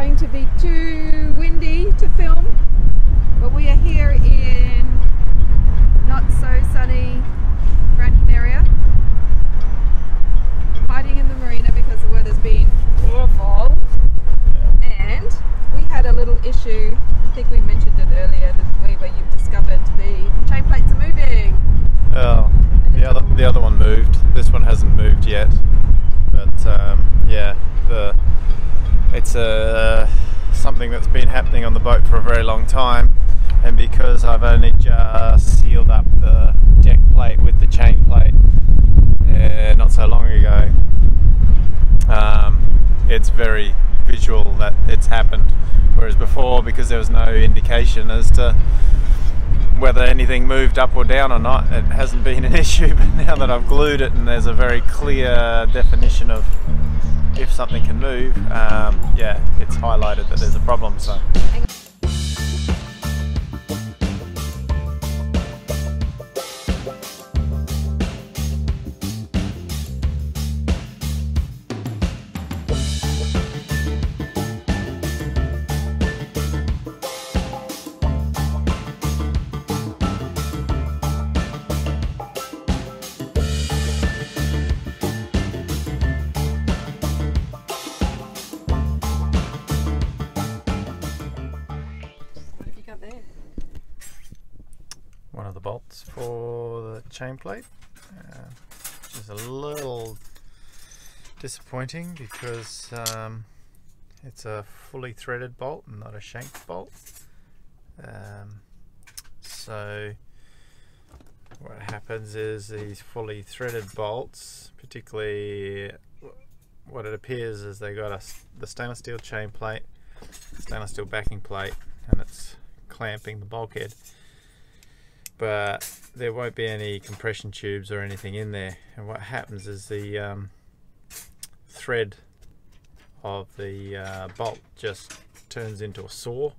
going to be too windy to film, but we are here in not so sunny Gran Canaria, hiding in the marina because the weather's been awful. And we had a little issue. I think we mentioned it earlier that we where you've discovered the chain plates are moving. Oh, the other the other one moved. This one hasn't moved yet. But um, yeah, the it's a something that's been happening on the boat for a very long time, and because I've only just sealed up the deck plate with the chain plate uh, not so long ago, um, it's very visual that it's happened. Whereas before, because there was no indication as to whether anything moved up or down or not, it hasn't been an issue. But now that I've glued it and there's a very clear definition of if something can move, um, yeah, it's highlighted that there's a problem. So. Chain plate, uh, which is a little disappointing because um, it's a fully threaded bolt and not a shanked bolt. Um, so what happens is these fully threaded bolts, particularly what it appears is they got a, the stainless steel chain plate, stainless steel backing plate, and it's clamping the bulkhead but there won't be any compression tubes or anything in there. And what happens is the um, thread of the uh, bolt just turns into a saw,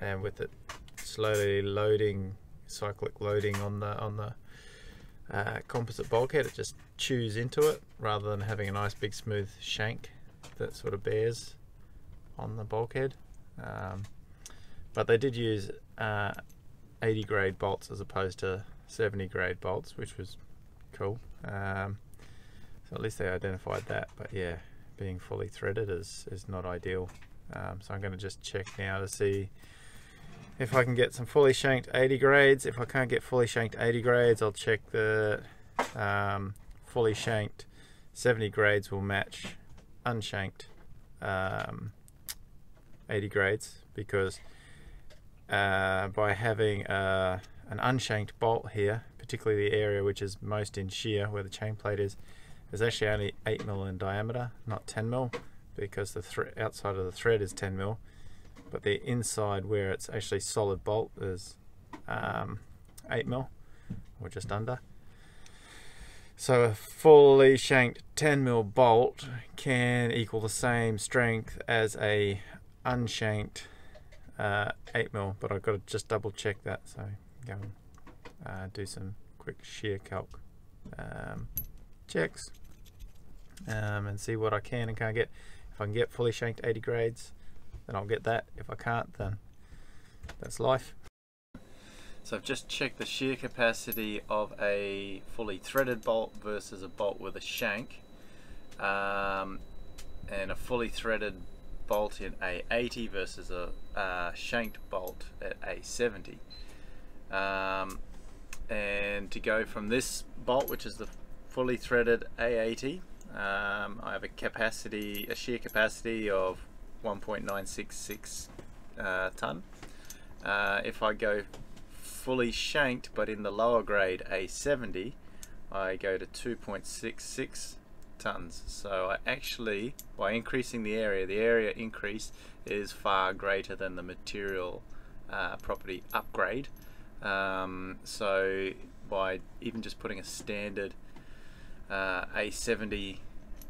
and with it slowly loading, cyclic loading on the on the uh, composite bulkhead, it just chews into it rather than having a nice big smooth shank that sort of bears on the bulkhead. Um, but they did use uh, 80 grade bolts as opposed to 70 grade bolts, which was cool. Um, so at least they identified that. But yeah, being fully threaded is, is not ideal. Um, so I'm going to just check now to see if I can get some fully shanked 80 grades. If I can't get fully shanked 80 grades, I'll check the um, fully shanked 70 grades will match unshanked um, 80 grades because uh, by having uh, an unshanked bolt here, particularly the area which is most in shear where the chain plate is, is actually only 8 mil in diameter, not 10 mil, because the outside of the thread is 10 mil, but the inside where it's actually solid bolt is um, 8 mil, or just under. So a fully shanked 10 mil bolt can equal the same strength as a unshanked uh, 8 mil, but I've got to just double check that. So go and uh, do some quick shear calc um, checks um, and see what I can and can't get. If I can get fully shanked 80 grades, then I'll get that. If I can't, then that's life. So I've just checked the shear capacity of a fully threaded bolt versus a bolt with a shank. Um, and a fully threaded bolt in A80 versus a uh, shanked bolt at A70. Um, and to go from this bolt, which is the fully threaded A80, um, I have a capacity, a shear capacity of 1.966 uh, ton. Uh, if I go fully shanked, but in the lower grade A70, I go to 2.66 tons. So I actually, by increasing the area, the area increase is far greater than the material uh, property upgrade. Um, so by even just putting a standard uh, A70,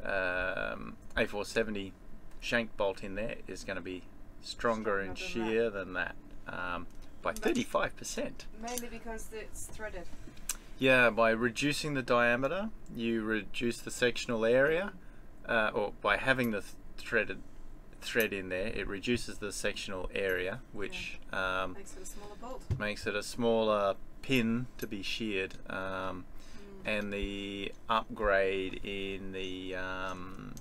um, A470 shank bolt in there is going to be stronger in Stronger than shear than that um, by 35%. Mainly because it's threaded. Yeah, by reducing the diameter, you reduce the sectional area, uh, or by having the th- threaded thread in there, it reduces the sectional area, which um, Makes it a smaller bolt. makes it a smaller pin to be sheared. Um, and the upgrade in the um,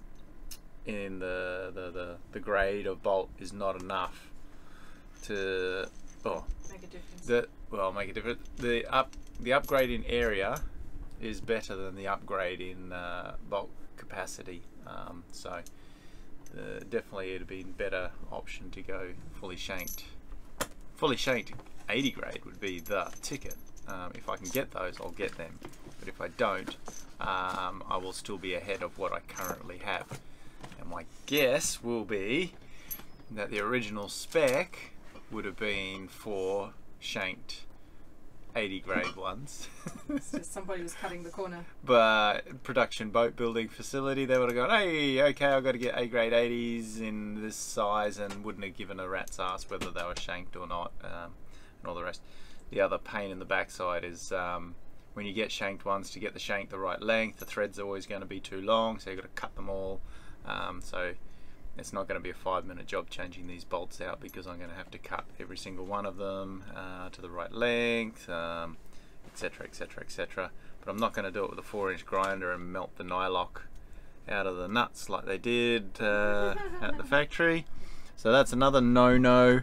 in the, the, the, the grade of bolt is not enough to oh Make a difference. the well make a difference the up the upgrade in area is better than the upgrade in uh, bolt capacity um, so uh, definitely it'd be a better option to go fully shanked. Fully shanked 80 grade would be the ticket. Um, if I can get those I'll get them. But if I don't um, I will still be ahead of what I currently have. And my guess will be that the original spec would have been for shanked 80 grade ones. It's just somebody was cutting the corner. but production boat building facility, they would have gone, hey, okay, I've got to get A grade 80s in this size, and wouldn't have given a rat's ass whether they were shanked or not, um, and all the rest. The other pain in the backside is um, when you get shanked ones, to get the shank the right length, the thread's are always going to be too long, so you've got to cut them all. Um, so it's not going to be a five minute job changing these bolts out because I'm going to have to cut every single one of them uh, to the right length, etc, etc, etc. But I'm not going to do it with a four inch grinder and melt the nylock out of the nuts like they did uh, at the factory. So that's another no-no.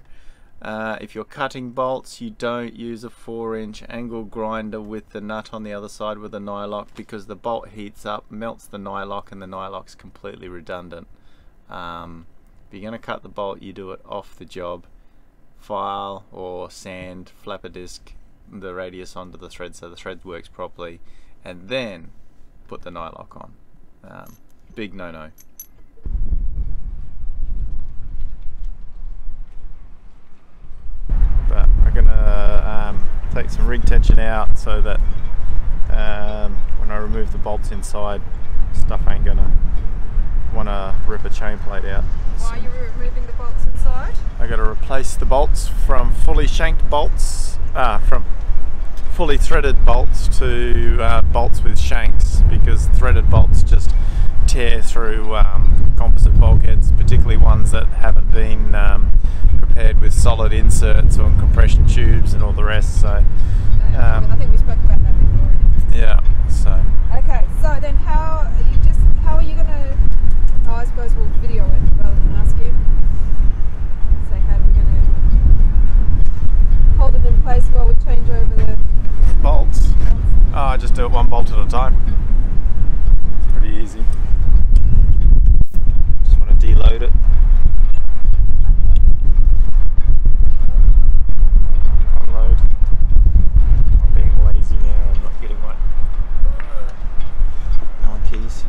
Uh, if you're cutting bolts, you don't use a 4-inch angle grinder with the nut on the other side with a nylock because the bolt heats up, melts the nylock, and the nylock's completely redundant. Um, if you're going to cut the bolt, you do it off the job. File or sand, flapper disc the radius onto the thread so the thread works properly, and then put the nylock on. Um, big no-no. But I'm gonna um, take some rig tension out so that um, when I remove the bolts inside, stuff ain't gonna want to rip a chain plate out. Why are you removing the bolts inside? I got to replace the bolts from fully shanked bolts, uh, from fully threaded bolts to uh, bolts with shanks because threaded bolts just tear through um, composite bulkheads, particularly ones that haven't been um, prepared with solid inserts or compression tubes and all the rest. So I think we spoke about that before. yeah, so Okay, so then how are you just how are you gonna? Oh, I suppose we'll video it rather than ask you. Say how are we gonna hold it in place while we change over the bolts. Oh, ah, I just do it one bolt at a time. It's pretty easy. Just want to deload it. unload. I'm being lazy now. I'm not getting my Allen keys.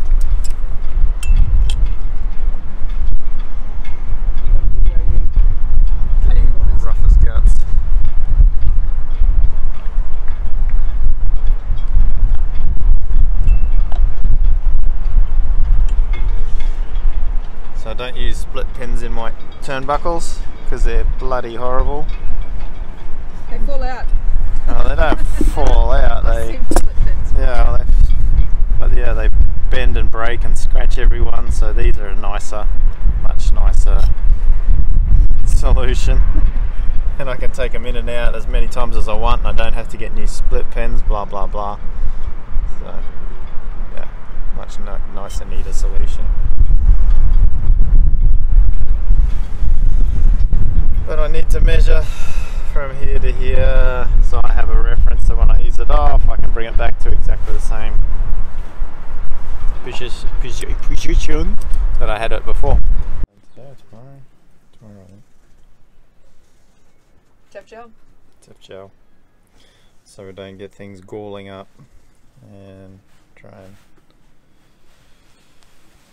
Getting rough as guts. So I don't use split pins in my turnbuckles because they're bloody horrible. They fall out. Oh, they don't fall out. They yeah, they, but yeah, they bend and break and scratch everyone. So these are a nicer, much nicer solution. And I can take them in and out as many times as I want. And I don't have to get new split pins. Blah blah blah. So yeah, much no, nicer, neater solution. But I need to measure from here to here so I have a reference so when I ease it off I can bring it back to exactly the same posi- posi- position that I had it before. Today or tomorrow? Tomorrow, I think. Jeff Tip gel. So we don't get things galling up and try and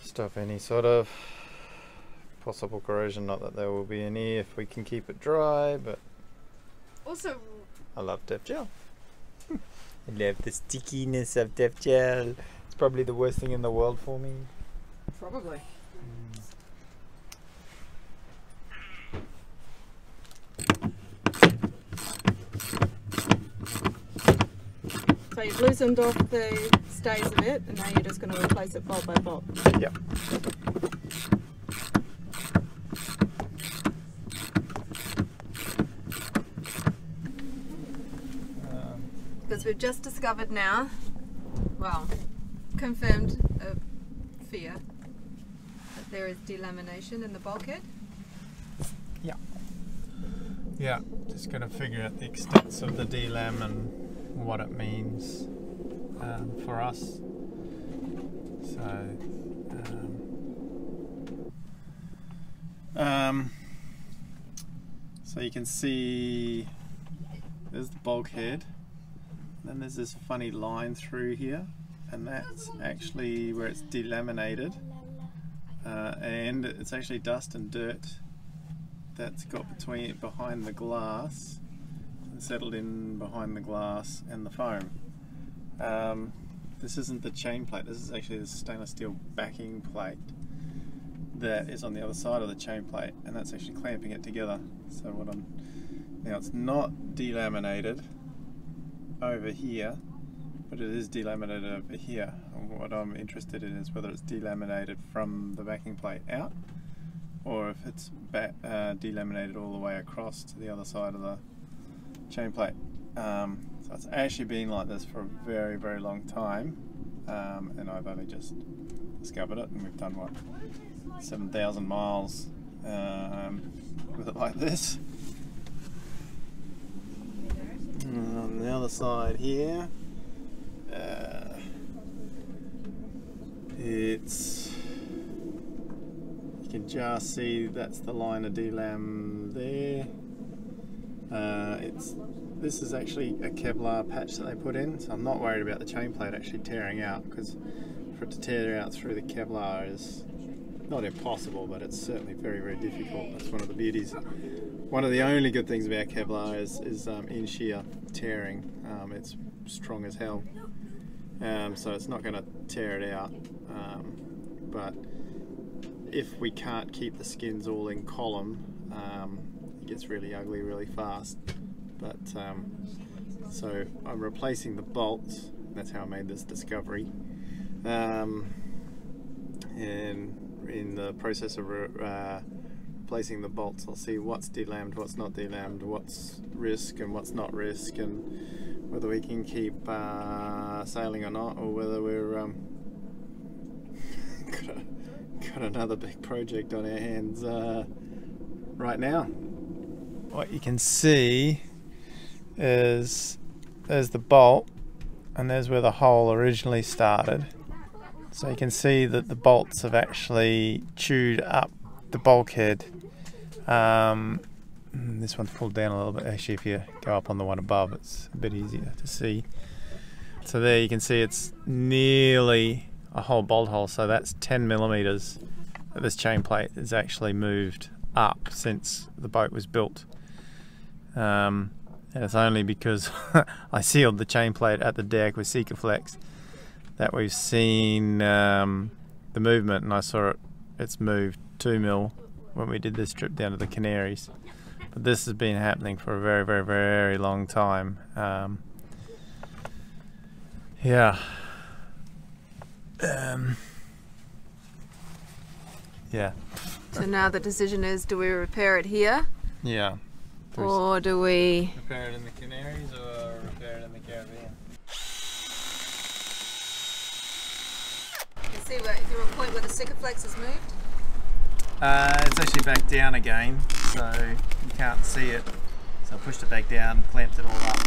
stop any sort of possible corrosion. Not that there will be any if we can keep it dry, but Also, I love Tef Gel. I love the stickiness of Tef Gel. It's probably the worst thing in the world for me. probably. So you've loosened off the stays of it, and now you're just going to replace it bolt by bolt. Yep. We've just discovered now, well, confirmed a fear that there is delamination in the bulkhead. Yeah. Yeah, just got to figure out the extents of the delam and what it means um, for us. So, um, um, so you can see there's the bulkhead. Then there's this funny line through here, and that's actually where it's delaminated. Uh, and it's actually dust and dirt that's got between it behind the glass and settled in behind the glass and the foam. Um, this isn't the chain plate, this is actually the stainless steel backing plate that is on the other side of the chain plate and that's actually clamping it together. So what I'm now it's not delaminated over here but it is delaminated over here and what I'm interested in is whether it's delaminated from the backing plate out or if it's uh, delaminated all the way across to the other side of the chain plate. Um, so it's actually been like this for a very, very long time, um, and I've only just discovered it, and we've done what 7,000 miles um, with it like this. On the other side here, uh, it's you can just see that's the line of delam there. Uh, it's this is actually a Kevlar patch that they put in, so I'm not worried about the chain plate actually tearing out because for it to tear out through the Kevlar is not impossible, but it's certainly very, very difficult. That's one of the beauties. One of the only good things about Kevlar is, is um, in shear tearing. Um, it's strong as hell, um, so it's not going to tear it out. Um, but if we can't keep the skins all in column, um, it gets really ugly really fast. But um, so I'm replacing the bolts. That's how I made this discovery. And in the process of uh, replacing the bolts, I'll see what's delammed, what's not delammed, what's risk and what's not risk, and whether we can keep uh, sailing or not, or whether we're um, got another big project on our hands uh, right now. What you can see is there's the bolt and there's where the hole originally started. So you can see that the bolts have actually chewed up the bulkhead. Um, this one's pulled down a little bit. Actually, if you go up on the one above, it's a bit easier to see. So there you can see it's nearly a whole bolt hole, so that's 10 millimeters. This chain plate has actually moved up since the boat was built. Um, and it's only because I sealed the chain plate at the deck with Sikaflex that we've seen um, the movement and I saw it it's moved 2 mil when we did this trip down to the Canaries but this has been happening for a very very very long time um, yeah um, yeah. So now the decision is do we repair it here? Yeah. Or do we repair it in the Canaries or repair it in the Caribbean? You can see where, is there a point where the Sikaflex has moved? Uh, it's actually back down again, so you can't see it. So I pushed it back down, clamped it all up.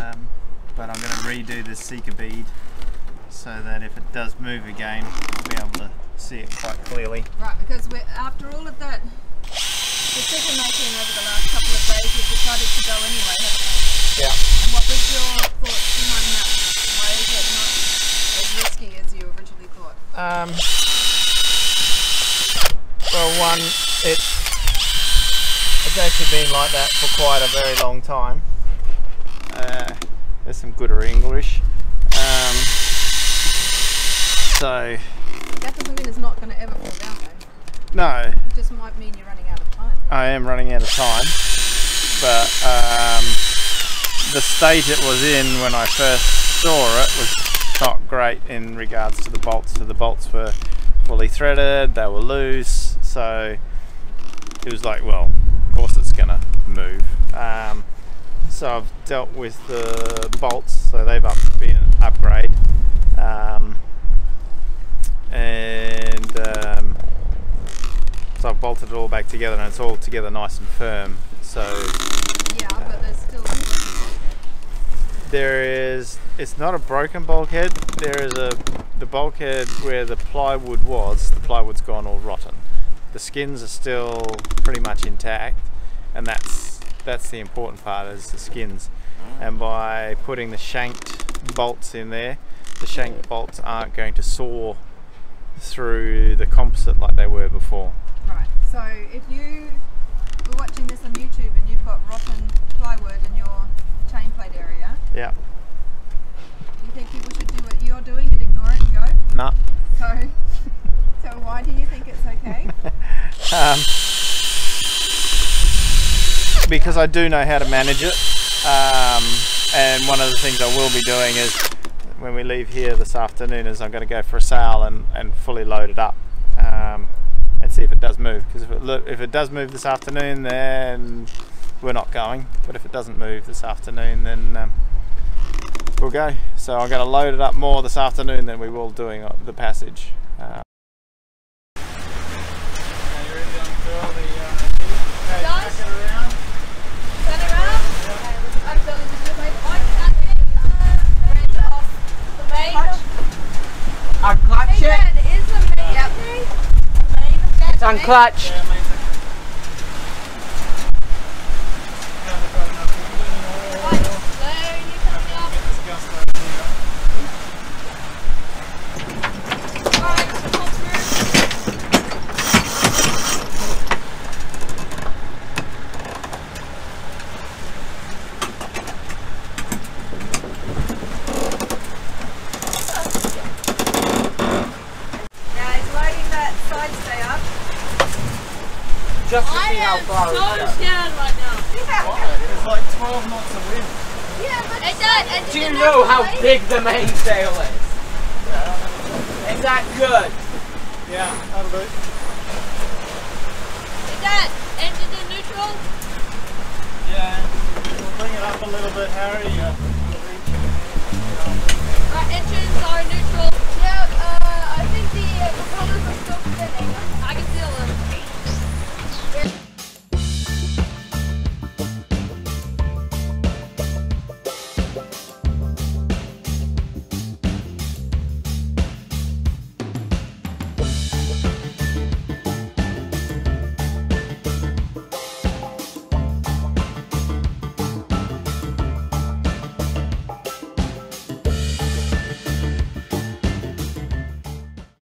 Um, but I'm going to redo the Sika bead so that if it does move again, we'll be able to see it quite clearly. Right, because we're, after all of that decision making over the last couple of days, we've decided to go anyway, haven't we? Yeah. And what was your thoughts behind that? Why is it not as risky as you originally thought? Um, well, one, it, it's actually been like that for quite a very long time. Uh, there's some gooder English. Um, so. That doesn't mean it's not going to ever fall down though. No. It just might mean you're running out of time. I am running out of time. But um, the state it was in when I first saw it was not great in regards to the bolts. So the bolts were fully threaded, they were loose, so it was like, well, of course it's gonna move. Um, so I've dealt with the bolts so they've up, been an upgrade. Um, and um, so I've bolted it all back together and it's all together nice and firm. So Yeah, but there's still there is, it's not a broken bulkhead, there is a, the bulkhead where the plywood was, the plywood's gone all rotten. The skins are still pretty much intact and that's, that's the important part is the skins. Ah. And by putting the shanked bolts in there, the shanked bolts aren't going to saw through the composite like they were before. Right. So if you were watching this on YouTube and you've got rotten plywood in your chain plate area, Yeah. do you think people should do what you're doing and ignore it and go? No. So, so why do you think it's okay? um, because I do know how to manage it. Um, and one of the things I will be doing is when we leave here this afternoon is I'm going to go for a sail and, and fully load it up um, and see if it does move. Because if it, if it does move this afternoon, then we're not going. But if it doesn't move this afternoon, then um, we'll go. So I'm going to load it up more this afternoon than we will doing uh, the passage. Um, Guys? Turn around. I'm building the new plate. I'm cutting branch off the main. Unclutch it. is the main. Yep. Main. It's unclutched. Slowly coming up. Alright, pull through. Now he's loading that side stay up. Just to see how far it goes. scared right now. It's like 12 knots of wind. Yeah, but Hey Dad, and Do you know how big the mainsail is? Is that good? Yeah, that'll do. Hey Dad, engine in neutral. Yeah, we'll bring it up a little bit, Harry. Uh, Right, engines are neutral.